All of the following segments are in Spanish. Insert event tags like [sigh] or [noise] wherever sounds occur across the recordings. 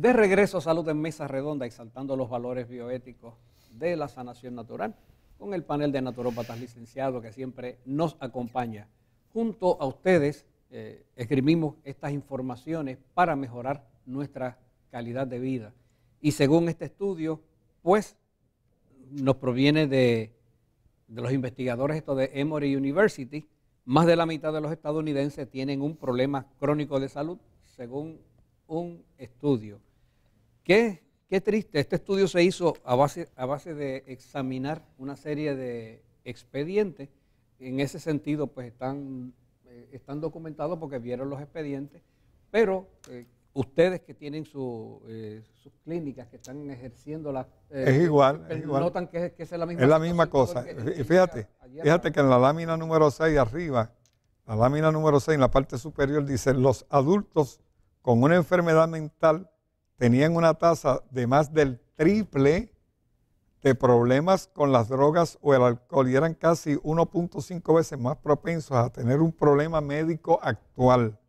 De regreso a Salud en Mesa Redonda, exaltando los valores bioéticos de la sanación natural, con el panel de naturópatas licenciados que siempre nos acompaña. Junto a ustedes, eh, escribimos estas informaciones para mejorar nuestra calidad de vida. Y según este estudio, pues nos proviene de, los investigadores de Emory University, más de la mitad de los estadounidenses tienen un problema crónico de salud, según un estudio. Qué, qué triste, este estudio se hizo a base, a base de examinar una serie de expedientes. En ese sentido, pues están, eh, están documentados porque vieron los expedientes, pero eh, ustedes que tienen su, eh, sus clínicas, que están ejerciendo la... es igual, es igual. Notan que, es la misma Es la misma cosa. Y fíjate, fíjate que en la lámina número 6 arriba, la lámina número 6 en la parte superior dice, los adultos con una enfermedad mental tenían una tasa de más del triple de problemas con las drogas o el alcohol y eran casi 1.5 veces más propensos a tener un problema médico actual.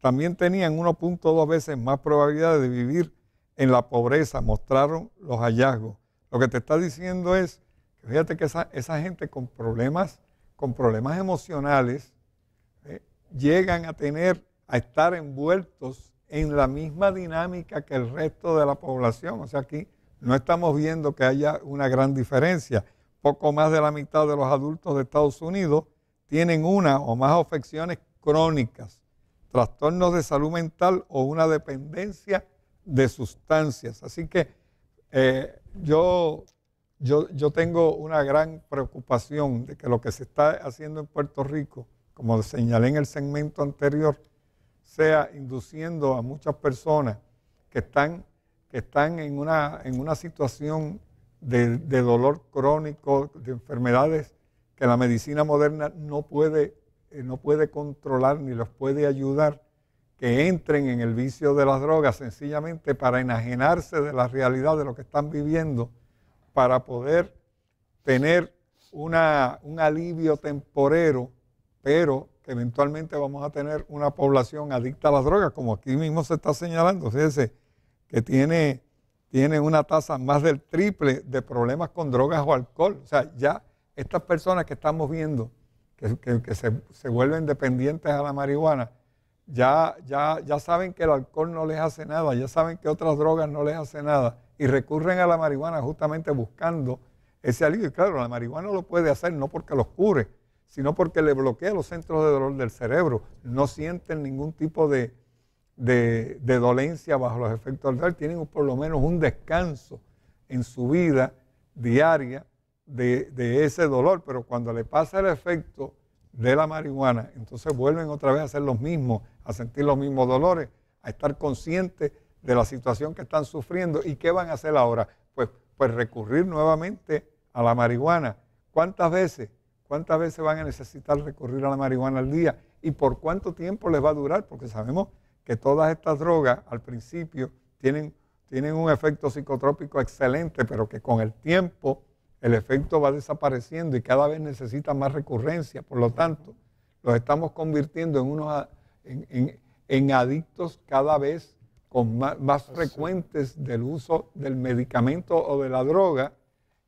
También tenían 1.2 veces más probabilidad de vivir en la pobreza, mostraron los hallazgos. Lo que te está diciendo es que fíjate que esa, gente con problemas, con problemas emocionales, eh, llegan a tener, a estar envueltos en la misma dinámica que el resto de la población. O sea, aquí no estamos viendo que haya una gran diferencia. Poco más de la mitad de los adultos de Estados Unidos tienen una o más afecciones crónicas, trastornos de salud mental o una dependencia de sustancias. Así que eh, yo, yo, yo tengo una gran preocupación de que lo que se está haciendo en Puerto Rico, como señalé en el segmento anterior, sea induciendo a muchas personas que están, que están en, una, en una situación de, dolor crónico, de enfermedades que la medicina moderna no puede, eh, no puede controlar ni los puede ayudar, que entren en el vicio de las drogas sencillamente para enajenarse de la realidad de lo que están viviendo, para poder tener una, un alivio temporero, pero que eventualmente vamos a tener una población adicta a las drogas, como aquí mismo se está señalando, fíjense, que tiene, tiene una tasa más del triple de problemas con drogas o alcohol. O sea, ya estas personas que estamos viendo, que, se, vuelven dependientes a la marihuana, ya, ya, ya saben que el alcohol no les hace nada, ya saben que otras drogas no les hace nada y recurren a la marihuana justamente buscando ese alivio. Y claro, la marihuana lo puede hacer no porque los cure, sino porque le bloquea los centros de dolor del cerebro. No sienten ningún tipo de, dolencia bajo los efectos del alcohol, tienen por lo menos un descanso en su vida diaria de, de, ese dolor, pero cuando le pasa el efecto de la marihuana, entonces vuelven otra vez a hacer los mismos, a sentir los mismos dolores, a estar conscientes de la situación que están sufriendo. ¿Y qué van a hacer ahora? Pues, pues recurrir nuevamente a la marihuana. ¿Cuántas veces? ¿Cuántas veces van a necesitar recurrir a la marihuana al día? ¿Y por cuánto tiempo les va a durar? Porque sabemos que todas estas drogas al principio tienen, tienen un efecto psicotrópico excelente, pero que con el tiempo el efecto va desapareciendo y cada vez necesitan más recurrencia. Por lo tanto, los estamos convirtiendo en unos en, adictos cada vez con más, más frecuentes del uso del medicamento o de la droga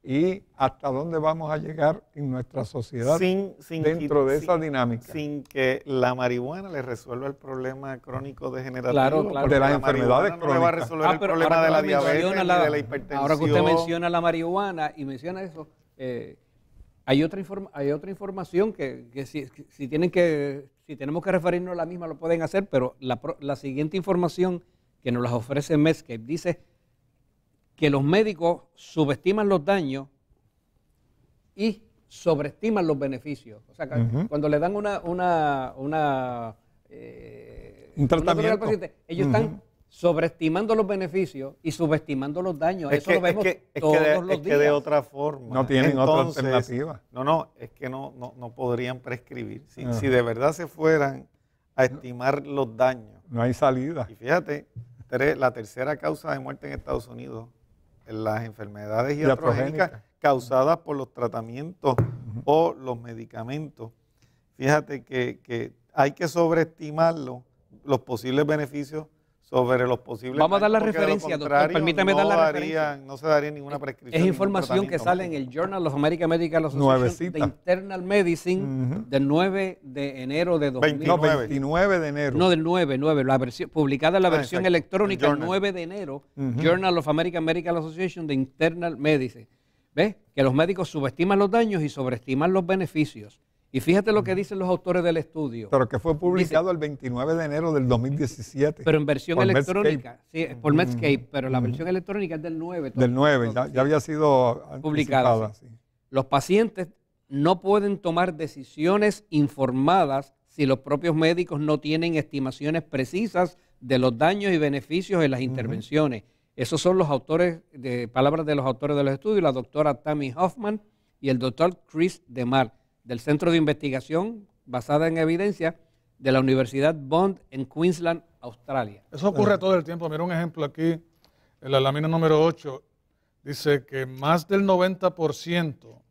y hasta dónde vamos a llegar en nuestra sociedad dentro de esa dinámica. Sin que la marihuana le resuelva el problema crónico degenerativo. De las enfermedades crónicas. No va a resolver ah, el problema de la diabetes de la hipertensión. Ahora que usted menciona la marihuana y menciona eso, eh, hay, otra hay otra información que, si, tienen que, si tenemos que referirnos a la misma lo pueden hacer, pero la, la siguiente información que nos las ofrece Medscape dice que los médicos subestiman los daños y sobreestiman los beneficios. O sea, cuando le dan una, una, una eh, un tratamiento, paciente, ellos están sobreestimando los beneficios y subestimando los daños. Eso lo vemos todos de, los es que de otra forma. No tienen otra alternativa. No, no, es que no, no, podrían prescribir. Si, si, de verdad se fueran a estimar los daños. No hay salida. Y fíjate, la tercera causa de muerte en Estados Unidos las enfermedades iatrogénicas causadas por los tratamientos o los medicamentos. Fíjate que, hay que sobreestimarlo, los posibles beneficios sobre los posibles. Vamos a dar la referencia, doctor. Permítame dar la referencia. No se daría ninguna prescripción. Es información que sale en el Journal of American Medical Association de Internal Medicine del 9 de enero de 2009. No, 29 de enero. No, del 9, 9. La versión, publicada en la ah, versión electrónica el, 9 de enero. Journal of American Medical Association de Internal Medicine. ¿Ves? Que los médicos subestiman los daños y sobreestiman los beneficios. Y fíjate lo que dicen los autores del estudio. Pero que fue publicado el 29 de enero del 2017. Pero en versión electrónica, sí, por Medscape, pero la versión electrónica es del 9. Del 9, ya, había sido publicada. Los pacientes no pueden tomar decisiones informadas si los propios médicos no tienen estimaciones precisas de los daños y beneficios de las intervenciones. Esos son los autores, de palabras de los autores de los estudios, la doctora Tammy Hoffman y el doctor Chris DeMar del Centro de Investigación basada en evidencia de la Universidad Bond en Queensland, Australia. Eso ocurre todo el tiempo. Mira un ejemplo aquí, en la lámina número 8, dice que más del 90%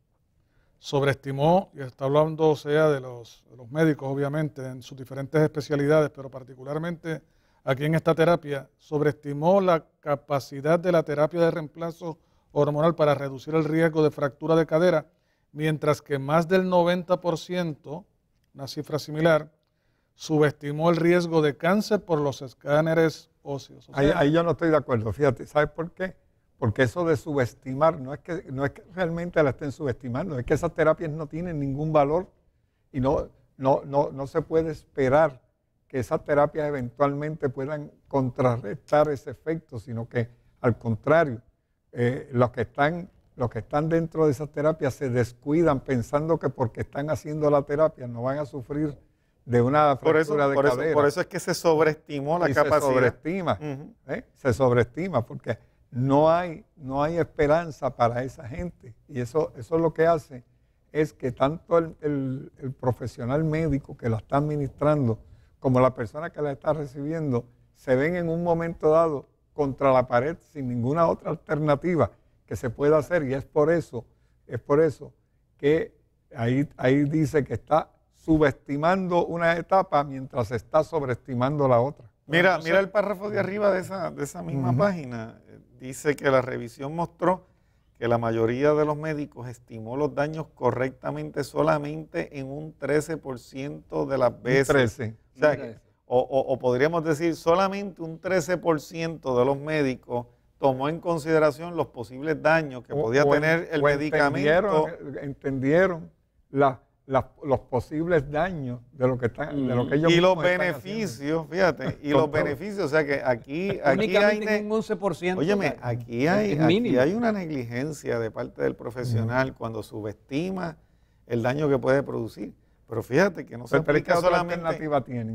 sobreestimó, y está hablando o sea de los, de los médicos obviamente en sus diferentes especialidades, pero particularmente aquí en esta terapia, sobreestimó la capacidad de la terapia de reemplazo hormonal para reducir el riesgo de fractura de cadera mientras que más del 90%, una cifra similar, subestimó el riesgo de cáncer por los escáneres óseos. ahí, yo no estoy de acuerdo, fíjate, ¿sabes por qué? Porque eso de subestimar no es, que, no es que realmente la estén subestimando, es que esas terapias no tienen ningún valor y no, no, no, no se puede esperar que esas terapias eventualmente puedan contrarrestar ese efecto, sino que al contrario, eh, los que están los que están dentro de esa terapia se descuidan pensando que porque están haciendo la terapia no van a sufrir de una fractura de cadera. por eso es que se sobreestimó la capacidad. Se sobreestima, ¿eh? se sobreestima porque no hay, no hay esperanza para esa gente. Y eso, eso lo que hace es que tanto el, el profesional médico que la está administrando como la persona que la está recibiendo se ven en un momento dado contra la pared sin ninguna otra alternativa que se puede hacer y es por eso, es por eso que ahí, ahí dice que está subestimando una etapa mientras está sobreestimando la otra. Mira, mira el párrafo de arriba de esa, de esa misma página. Dice que la revisión mostró que la mayoría de los médicos estimó los daños correctamente solamente en un 13% de las veces. 13. O, o, podríamos decir solamente un 13% de los médicos tomó en consideración los posibles daños que podía tener el medicamento. Entendieron, los posibles daños de lo que están, de lo que ellos y los beneficios, fíjate, [laughs] y los beneficios, o sea que aquí, [laughs] aquí hay un 11%. Óyeme, aquí hay, aquí hay una negligencia de parte del profesional cuando subestima el daño que puede producir. Pero fíjate que no se aplica solamente.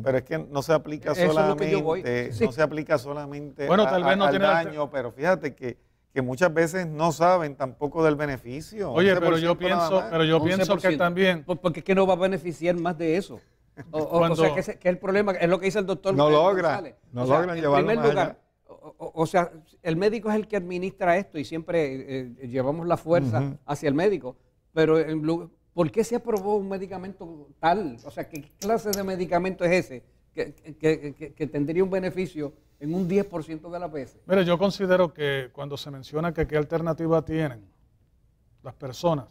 Pero es que no se aplica solamente. No se aplica solamente bueno, tal vez no al daño, pero fíjate que, que, muchas veces no saben tampoco del beneficio. Oye, pero yo pienso, pero yo pienso que también. Porque es que no va a beneficiar más de eso. O, sea, que, es, el problema, es lo que dice el doctor. No logra. No logran llevarlo más lugar, O, sea, el médico es el que administra esto y siempre eh, eh, llevamos la fuerza hacia el médico. Pero en, ¿Por qué se aprobó un medicamento tal? O sea, ¿qué clase de medicamento es ese que, tendría un beneficio en un 10% de las veces? Mire, yo considero que cuando se menciona que qué alternativa tienen las personas,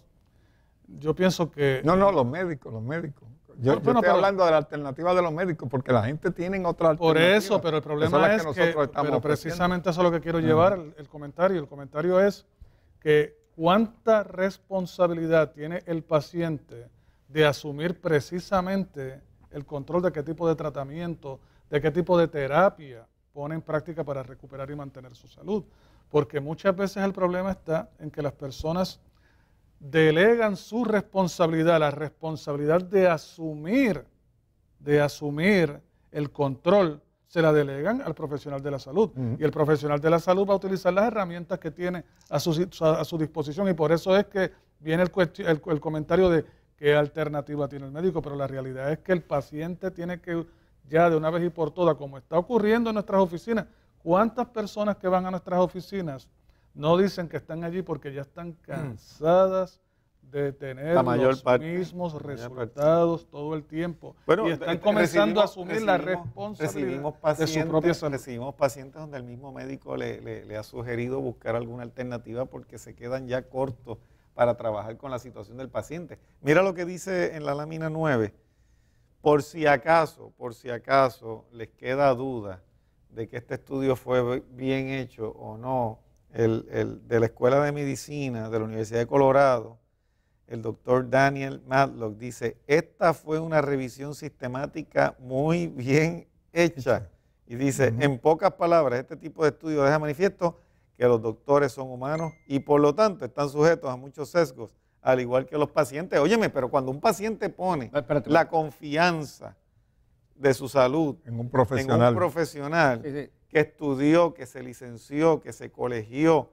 yo pienso que... No, no, los médicos, los médicos. Yo, estoy hablando de la alternativa de los médicos porque la gente tiene otra alternativa. Por eso, pero el problema es que, pero precisamente eso es lo que quiero llevar, el comentario. El comentario es que cuánta responsabilidad tiene el paciente de asumir precisamente el control de qué tipo de tratamiento, de qué tipo de terapia pone en práctica para recuperar y mantener su salud. Porque muchas veces el problema está en que las personas delegan su responsabilidad, la responsabilidad de asumir, de asumir el control se la delegan al profesional de la salud. Y el profesional de la salud va a utilizar las herramientas que tiene a su, a su disposición. Y por eso es que viene el, el, comentario de qué alternativa tiene el médico. Pero la realidad es que el paciente tiene que, ya de una vez y por todas, como está ocurriendo en nuestras oficinas, ¿cuántas personas que van a nuestras oficinas no dicen que están allí porque ya están cansadas, de tener los mismos resultados todo el tiempo. y están comenzando a asumir la responsabilidad de su propia salud. Recibimos pacientes donde el mismo médico le, ha sugerido buscar alguna alternativa porque se quedan ya cortos para trabajar con la situación del paciente. Mira lo que dice en la lámina 9. Por si acaso, por si acaso les queda duda de que este estudio fue bien hecho o no, el, de la Escuela de Medicina de la Universidad de Colorado, el doctor Daniel Matlock dice, esta fue una revisión sistemática muy bien hecha. Y dice, en pocas palabras, este tipo de estudio deja manifiesto que los doctores son humanos y por lo tanto están sujetos a muchos sesgos, al igual que los pacientes. Óyeme, pero cuando un paciente pone la confianza de su salud en un profesional, profesional que estudió, que se licenció, que se colegió,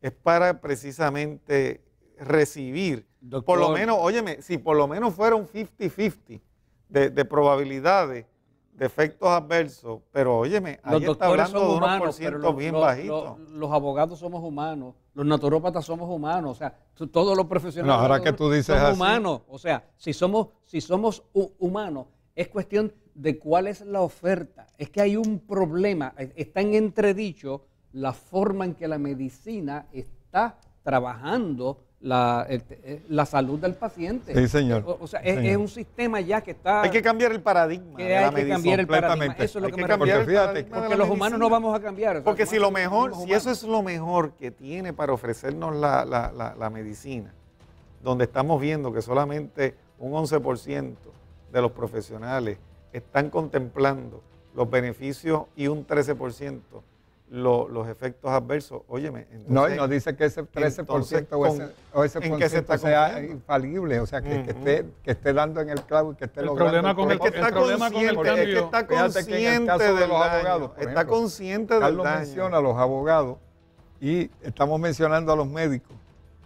es para precisamente recibir, por lo menos, óyeme, si por lo menos fuera un 50-50 de, probabilidades de efectos adversos, pero óyeme, ahí está hablando de unos por ciento bien bajitos. los abogados somos humanos, los naturópatas somos humanos, o sea, todos los profesionales ahora que tú dices somos humanos, o sea, si somos, si somos humanos, es cuestión de cuál es la oferta. Es que hay un problema, está en entredicho la forma en que la medicina está trabajando la, eh, la salud del paciente. Sí, señor. O, sea, es, un sistema ya que está... Hay que cambiar el paradigma. Que hay que cambiar el paradigma. Eso es lo que, me cambiar porque, porque los humanos no vamos a cambiar. porque si lo mejor, si eso es lo mejor que tiene para ofrecernos la, la, la, medicina, donde estamos viendo que solamente un 11% de los profesionales están contemplando los beneficios y un 13% los efectos adversos. Óyeme, no, y nos dice que ese 13% o ese, o ese por sea infalible, o sea, que, esté, que esté dando en el clavo y que esté el logrando. Problema con el, el problema con el cambio. Es que está consciente de los abogados. está consciente del Carlos menciona a los abogados y estamos mencionando a los médicos.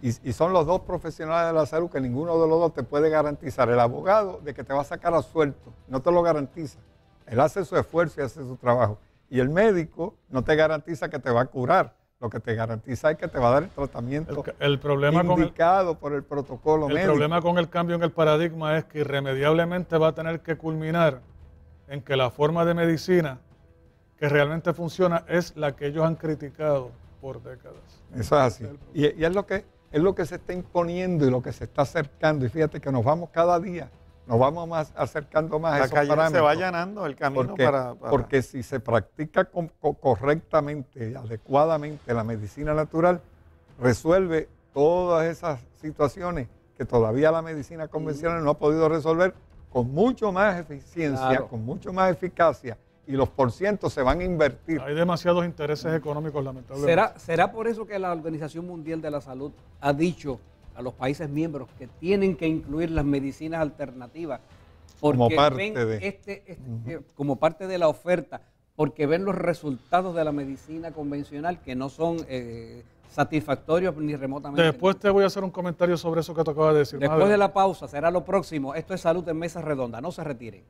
Y, y, son los dos profesionales de la salud que ninguno de los dos te puede garantizar. El abogado de que te va a sacar a suelto, no te lo garantiza. Él hace su esfuerzo y hace su trabajo. Y el médico no te garantiza que te va a curar. Lo que te garantiza es que te va a dar el tratamiento el, problema indicado por el protocolo médico. El problema con el cambio en el paradigma es que irremediablemente va a tener que culminar en que la forma de medicina que realmente funciona es la que ellos han criticado por décadas. Eso es así. Y, y es, lo que, es lo que se está imponiendo y lo que se está acercando. Y fíjate que nos vamos cada día nos vamos más acercando más a esos parámetros. se va allanando el camino porque, para, Porque si se practica correctamente y adecuadamente la medicina natural, resuelve todas esas situaciones que todavía la medicina convencional no ha podido resolver con mucho más eficiencia, con mucho más eficacia y los porcientos se van a invertir. Hay demasiados intereses económicos, lamentablemente. ¿Será, ¿Será por eso que la Organización Mundial de la Salud ha dicho a los países miembros que tienen que incluir las medicinas alternativas como parte de este, este eh, como parte de la oferta porque ven los resultados de la medicina convencional que no son eh, satisfactorios ni remotamente. Después te voy a hacer un comentario sobre eso que te acabas de decir. Después de la pausa será lo próximo. Esto es Salud en Mesa Redonda. No se retiren.